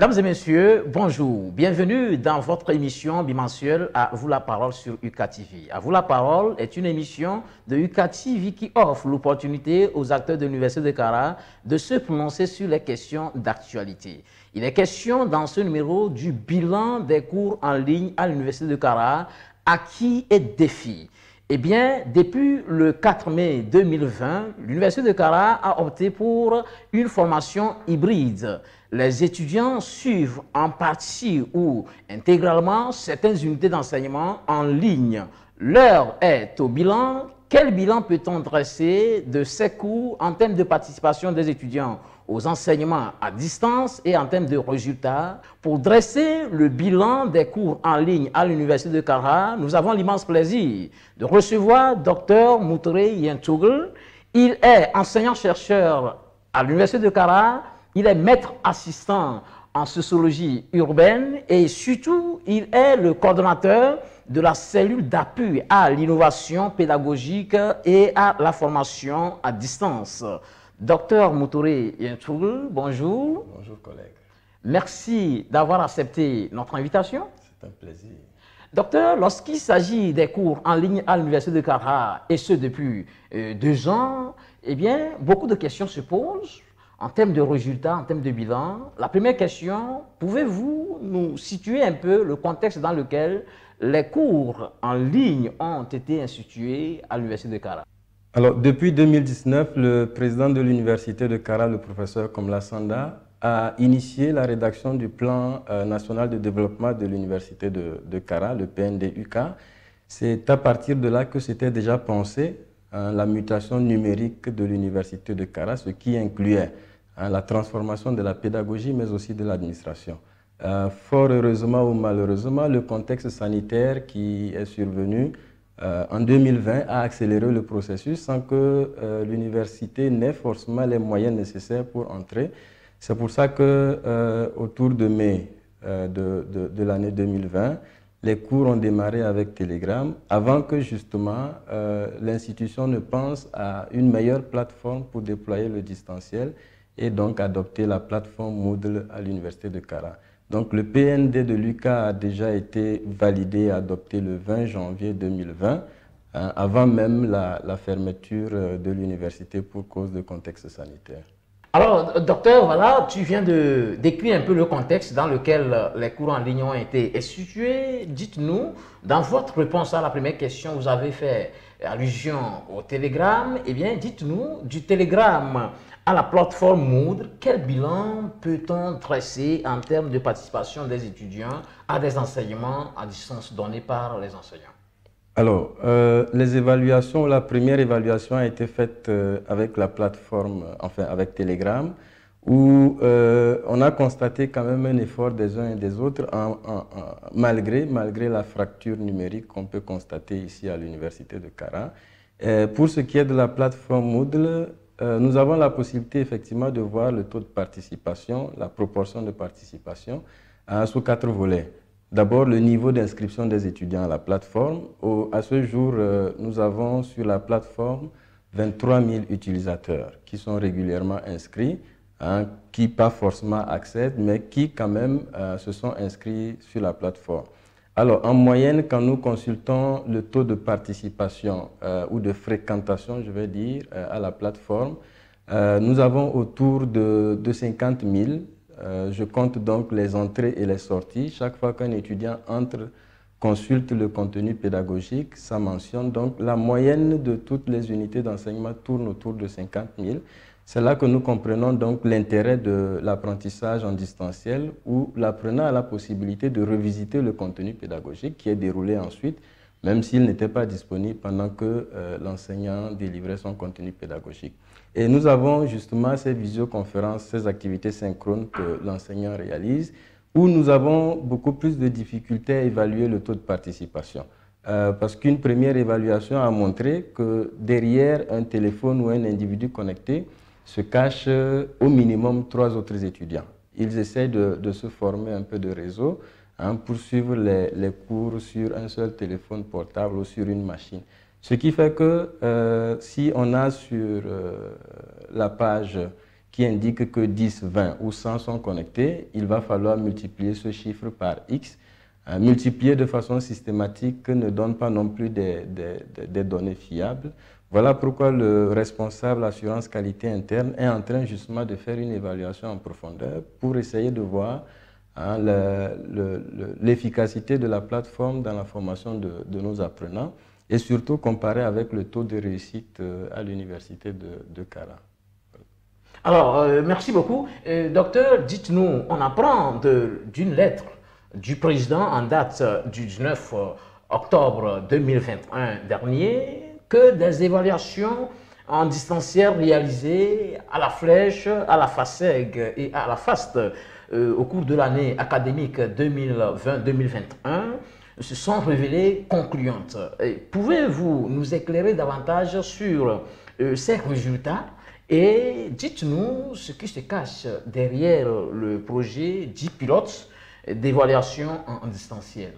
Mesdames et messieurs, bonjour. Bienvenue dans votre émission bimensuelle À vous la parole sur UCA TV. À vous la parole est une émission de UCA TV qui offre l'opportunité aux acteurs de l'Université de Cara de se prononcer sur les questions d'actualité. Il est question dans ce numéro du bilan des cours en ligne à l'Université de Cara, acquis et défis. Eh bien, depuis le 4 mai 2020, l'Université de Cara a opté pour une formation hybride les étudiants suivent en partie ou intégralement certaines unités d'enseignement en ligne. L'heure est au bilan. Quel bilan peut-on dresser de ces cours en termes de participation des étudiants aux enseignements à distance et en termes de résultats? Pour dresser le bilan des cours en ligne à l'Université de Cara, nous avons l'immense plaisir de recevoir Dr Moutouré Yentougle. Il est enseignant-chercheur à l'Université de Cara il est maître assistant en sociologie urbaine et surtout, il est le coordonnateur de la cellule d'appui à l'innovation pédagogique et à la formation à distance. Docteur Moutouré Yentoul, bonjour. Bonjour collègue. Merci d'avoir accepté notre invitation. C'est un plaisir. Docteur, lorsqu'il s'agit des cours en ligne à l'Université de Cara, et ce depuis euh, deux ans, eh bien, beaucoup de questions se posent en termes de résultats, en termes de bilan, la première question, pouvez-vous nous situer un peu le contexte dans lequel les cours en ligne ont été institués à l'Université de Cara Alors, depuis 2019, le président de l'Université de Cara, le professeur Komla Sanda, a initié la rédaction du plan euh, national de développement de l'Université de, Cara, le PNDUK. C'est à partir de là que c'était déjà pensé hein, la mutation numérique de l'Université de Cara, ce qui incluait Hein, la transformation de la pédagogie, mais aussi de l'administration. Euh, fort heureusement ou malheureusement, le contexte sanitaire qui est survenu euh, en 2020 a accéléré le processus sans que euh, l'université n'ait forcément les moyens nécessaires pour entrer. C'est pour ça que autour de mai de, de, de l'année 2020, les cours ont démarré avec Telegram avant que justement l'institution ne pense à une meilleure plateforme pour déployer le distanciel et donc adopter la plateforme Moodle à l'Université de Cara. Donc le PND de l'UCA a déjà été validé et adopté le 20 janvier 2020, hein, avant même la, fermeture euh, de l'université pour cause de contexte sanitaire. Alors, docteur, voilà, tu viens de décrire un peu le contexte dans lequel euh, les cours en ligne ont été institués. Dites-nous, dans votre réponse à la première question, vous avez fait allusion au Telegram. Eh bien, dites-nous, du Telegram à la plateforme Moodle, quel bilan peut-on dresser en termes de participation des étudiants à des enseignements à distance donnés par les enseignants? Alors, euh, les évaluations, la première évaluation a été faite euh, avec la plateforme, enfin avec Telegram, où euh, on a constaté quand même un effort des uns et des autres, malgré, malgré la fracture numérique qu'on peut constater ici à l'université de Cara. pour ce qui est de la plateforme Moodle, euh, nous avons la possibilité effectivement de voir le taux de participation, la proportion de participation euh, sous quatre volets. D'abord, le niveau d'inscription des étudiants à la plateforme. à ce jour, euh, nous avons sur la plateforme 23 000 utilisateurs qui sont régulièrement inscrits, hein, qui pas forcément accèdent, mais qui quand même se sont inscrits sur la plateforme. Alors, en moyenne, quand nous consultons le taux de participation euh, ou de fréquentation, je vais dire, euh, à la plateforme, euh, nous avons autour de, 50 000. Je compte donc les entrées et les sorties. Chaque fois qu'un étudiant entre, consulte le contenu pédagogique, ça mentionne donc la moyenne de toutes les unités d'enseignement tourne autour de 50 000. C'est là que nous comprenons donc l'intérêt de l'apprentissage en distanciel où l'apprenant a la possibilité de revisiter le contenu pédagogique qui est déroulé ensuite, même s'il n'était pas disponible pendant que euh, l'enseignant délivrait son contenu pédagogique. Et nous avons justement ces visioconférences, ces activités synchrones que l'enseignant réalise, où nous avons beaucoup plus de difficultés à évaluer le taux de participation. Euh, parce qu'une première évaluation a montré que derrière un téléphone ou un individu connecté, se cachent euh, au minimum trois autres étudiants. Ils essaient de, se former un peu de réseau hein, pour suivre les, cours sur un seul téléphone portable ou sur une machine. Ce qui fait que euh, si on a sur euh, la page qui indique que 10, 20 ou 100 sont connectés, il va falloir multiplier ce chiffre par X. Euh, multiplier de façon systématique ne donne pas non plus des, données fiables. Voilà pourquoi le responsable assurance qualité interne est en train justement de faire une évaluation en profondeur pour essayer de voir hein, l'efficacité de la plateforme dans la formation de, nos apprenants et surtout comparer avec le taux de réussite euh, à l'université de, de. Alors, euh, merci beaucoup. Euh, docteur, dites-nous, on apprend d'une lettre du président en date du 19 octobre 2021 dernier que des évaluations en distanciel réalisées à la flèche, à la FASEG et à la FAST au cours de l'année académique 2020-2021 se sont révélées concluantes. Pouvez-vous nous éclairer davantage sur ces résultats et dites-nous ce qui se cache derrière le projet 10 pilotes d'évaluation en, distanciel.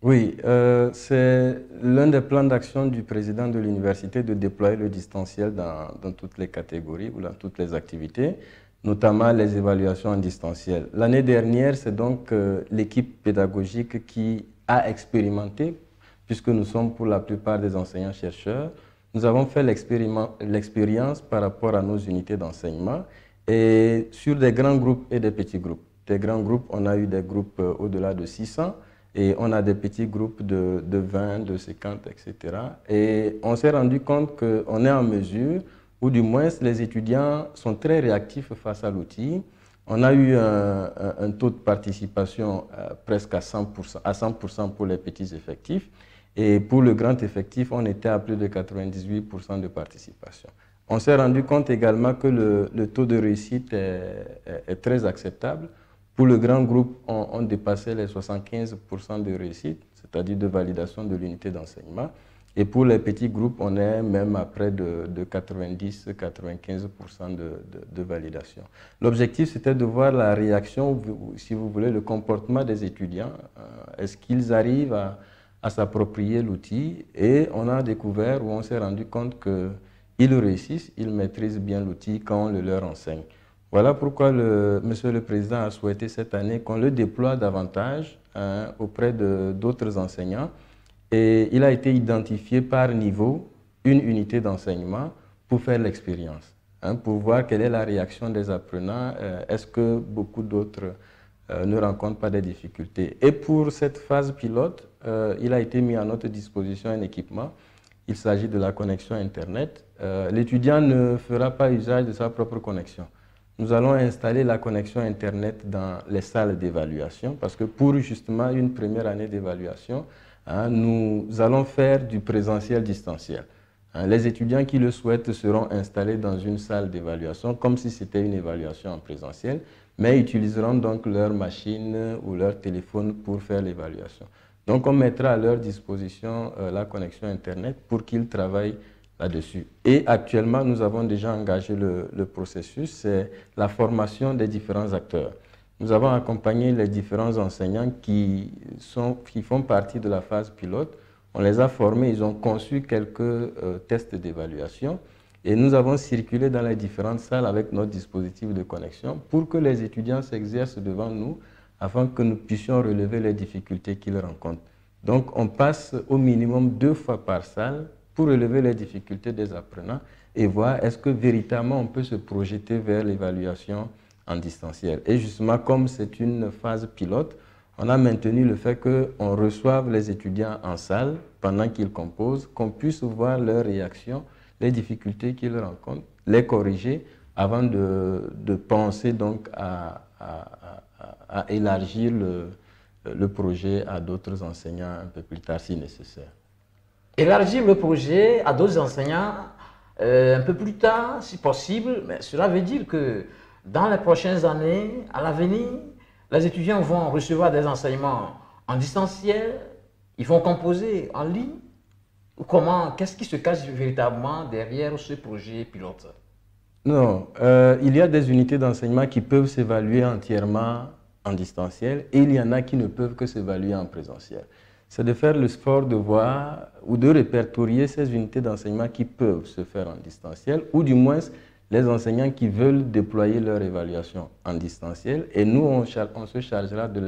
Oui, euh, c'est l'un des plans d'action du président de l'université de déployer le distanciel dans, dans, toutes les catégories ou dans toutes les activités, notamment les évaluations en distanciel. L'année dernière, c'est donc euh, l'équipe pédagogique qui a expérimenté, puisque nous sommes pour la plupart des enseignants-chercheurs, nous avons fait l'expérience par rapport à nos unités d'enseignement et sur des grands groupes et des petits groupes. Des grands groupes, on a eu des groupes euh, au-delà de 600 et on a des petits groupes de, de 20, de 50, etc. Et on s'est rendu compte qu'on est en mesure, ou du moins les étudiants sont très réactifs face à l'outil. On a eu un, taux de participation euh, presque à 100%, à 100 pour les petits effectifs. Et pour le grand effectif, on était à plus de 98% de participation. On s'est rendu compte également que le, taux de réussite est, très acceptable. Pour le grand groupe, on, dépassait les 75% de réussite, c'est-à-dire de validation de l'unité d'enseignement. Et pour les petits groupes, on est même à près de, 90-95% de, validation. L'objectif, c'était de voir la réaction, si vous voulez, le comportement des étudiants. Euh, est-ce qu'ils arrivent à, s'approprier l'outil? Et on a découvert ou on s'est rendu compte qu'ils réussissent, ils maîtrisent bien l'outil quand on le leur enseigne. Voilà pourquoi le, Monsieur le Président a souhaité cette année qu'on le déploie davantage hein, auprès d'autres enseignants et il a été identifié par niveau une unité d'enseignement pour faire l'expérience, hein, pour voir quelle est la réaction des apprenants. Euh, est-ce que beaucoup d'autres euh, ne rencontrent pas des difficultés. Et pour cette phase pilote, euh, il a été mis à notre disposition un équipement. Il s'agit de la connexion Internet. L'étudiant ne fera pas usage de sa propre connexion. Nous allons installer la connexion Internet dans les salles d'évaluation parce que pour justement une première année d'évaluation, hein, nous allons faire du présentiel distanciel. Hein, les étudiants qui le souhaitent seront installés dans une salle d'évaluation comme si c'était une évaluation en présentiel mais utiliseront donc leur machine ou leur téléphone pour faire l'évaluation. Donc on mettra à leur disposition euh, la connexion Internet pour qu'ils travaillent là-dessus. Et actuellement, nous avons déjà engagé le, le processus, c'est la formation des différents acteurs. Nous avons accompagné les différents enseignants qui, sont, qui font partie de la phase pilote. On les a formés, ils ont conçu quelques euh, tests d'évaluation. Et nous avons circulé dans les différentes salles avec notre dispositif de connexion pour que les étudiants s'exercent devant nous afin que nous puissions relever les difficultés qu'ils rencontrent. Donc on passe au minimum deux fois par salle pour relever les difficultés des apprenants et voir est-ce que véritablement on peut se projeter vers l'évaluation en distanciel. Et justement, comme c'est une phase pilote, on a maintenu le fait qu'on reçoive les étudiants en salle pendant qu'ils composent, qu'on puisse voir leurs réactions les difficultés qu'ils rencontrent, les corriger avant de, de penser donc à, à, élargir le, le, projet à d'autres enseignants un peu plus tard si nécessaire. Élargir le projet à d'autres enseignants euh, un peu plus tard si possible, mais cela veut dire que dans les prochaines années, à l'avenir, les étudiants vont recevoir des enseignements en distanciel, ils vont composer en ligne, Comment, qu'est-ce qui se cache véritablement derrière ce projet pilote? Non, euh, il y a des unités d'enseignement qui peuvent s'évaluer entièrement en distanciel et il y en a qui ne peuvent que s'évaluer en présentiel. C'est de faire le sport de voir ou de répertorier ces unités d'enseignement qui peuvent se faire en distanciel ou du moins les enseignants qui veulent déployer leur évaluation en distanciel et nous, on, se chargera de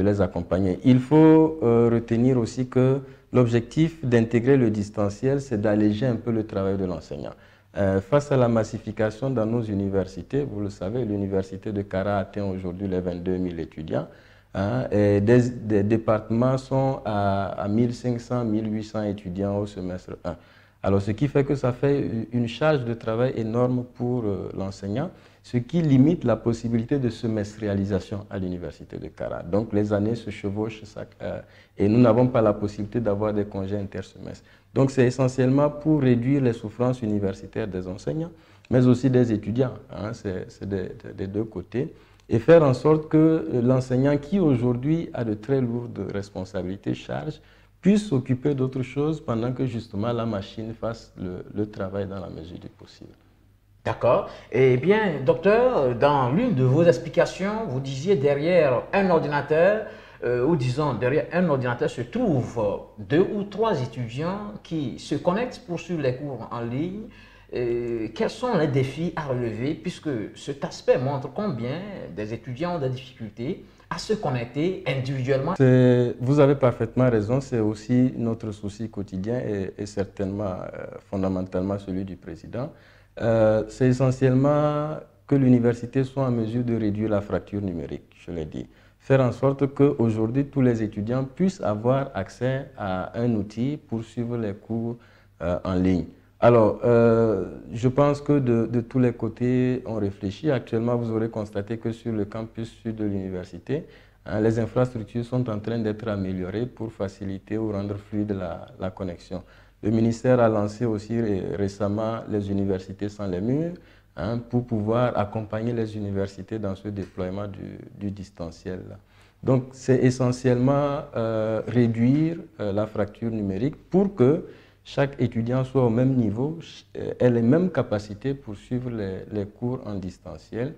les, accompagner. Il faut euh, retenir aussi que l'objectif d'intégrer le distanciel, c'est d'alléger un peu le travail de l'enseignant. Euh, face à la massification dans nos universités, vous le savez, l'université de Cara atteint aujourd'hui les 22 000 étudiants. Hein, et des, départements sont à, à 1500, 1800 étudiants au semestre 1. Alors, ce qui fait que ça fait une charge de travail énorme pour euh, l'enseignant, ce qui limite la possibilité de semestrialisation à l'université de Cara. Donc, les années se chevauchent euh, et nous n'avons pas la possibilité d'avoir des congés intersemestres. Donc, c'est essentiellement pour réduire les souffrances universitaires des enseignants, mais aussi des étudiants. Hein, c'est des, deux côtés. Et faire en sorte que euh, l'enseignant qui aujourd'hui a de très lourdes responsabilités, charges, puisse s'occuper d'autres choses pendant que justement la machine fasse le, travail dans la mesure du possible. D'accord. Eh bien, docteur, dans l'une de vos explications, vous disiez derrière un ordinateur, euh, ou disons derrière un ordinateur se trouvent deux ou trois étudiants qui se connectent pour suivre les cours en ligne. quels sont les défis à relever puisque cet aspect montre combien des étudiants ont des difficultés à se connecter individuellement Vous avez parfaitement raison, c'est aussi notre souci quotidien et, certainement euh, fondamentalement celui du président. Euh, c'est essentiellement que l'université soit en mesure de réduire la fracture numérique, je l'ai dit. Faire en sorte qu'aujourd'hui, tous les étudiants puissent avoir accès à un outil pour suivre les cours euh, en ligne. Alors, euh, je pense que de, tous les côtés, on réfléchit. Actuellement, vous aurez constaté que sur le campus sud de l'université, hein, les infrastructures sont en train d'être améliorées pour faciliter ou rendre fluide la, connexion. Le ministère a lancé aussi récemment les universités sans les murs hein, pour pouvoir accompagner les universités dans ce déploiement du, distanciel. Donc, c'est essentiellement euh, réduire euh, la fracture numérique pour que chaque étudiant soit au même niveau, euh, ait les mêmes capacités pour suivre les, cours en distanciel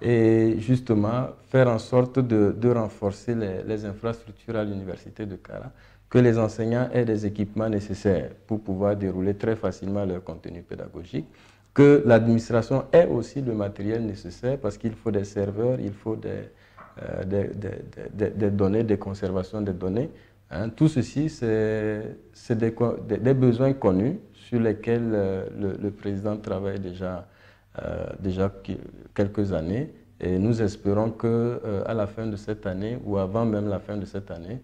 et justement faire en sorte de, renforcer les, infrastructures à l'université de Cara, que les enseignants aient des équipements nécessaires pour pouvoir dérouler très facilement leur contenu pédagogique, que l'administration ait aussi le matériel nécessaire parce qu'il faut des serveurs, il faut des, euh, des données, des conservations des données, Hein, tout ceci, c'est des, besoins connus sur lesquels euh, le, président travaille déjà, euh, déjà quelques années. Et nous espérons qu'à euh, à la fin de cette année ou avant même la fin de cette année,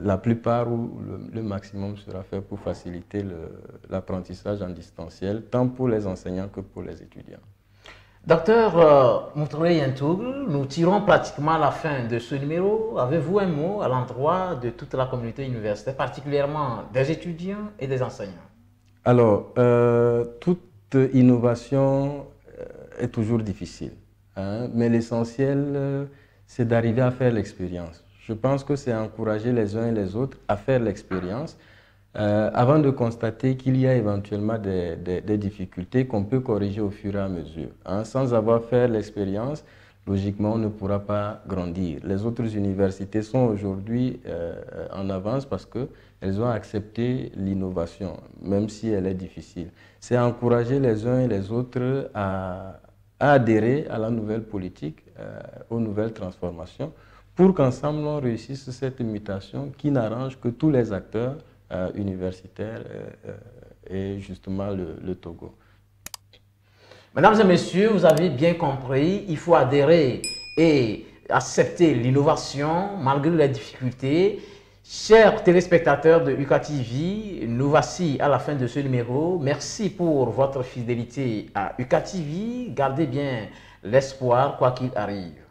la plupart ou le, maximum sera fait pour faciliter l'apprentissage en distanciel, tant pour les enseignants que pour les étudiants. Docteur euh, Yentougle, nous tirons pratiquement la fin de ce numéro. Avez-vous un mot à l'endroit de toute la communauté universitaire, particulièrement des étudiants et des enseignants? Alors, euh, toute innovation euh, est toujours difficile, hein, mais l'essentiel, euh, c'est d'arriver à faire l'expérience. Je pense que c'est encourager les uns et les autres à faire l'expérience euh, avant de constater qu'il y a éventuellement des, difficultés qu'on peut corriger au fur et à mesure. Hein. Sans avoir fait l'expérience, logiquement, on ne pourra pas grandir. Les autres universités sont aujourd'hui euh, en avance parce qu'elles ont accepté l'innovation, même si elle est difficile. C'est encourager les uns et les autres à, adhérer à la nouvelle politique, euh, aux nouvelles transformations, pour qu'ensemble on réussisse cette mutation qui n'arrange que tous les acteurs universitaire euh, euh, et justement le, Togo. Mesdames et messieurs, vous avez bien compris, il faut adhérer et accepter l'innovation malgré les difficultés. Chers téléspectateurs de UKTV, nous voici à la fin de ce numéro. Merci pour votre fidélité à UKTV. Gardez bien l'espoir quoi qu'il arrive.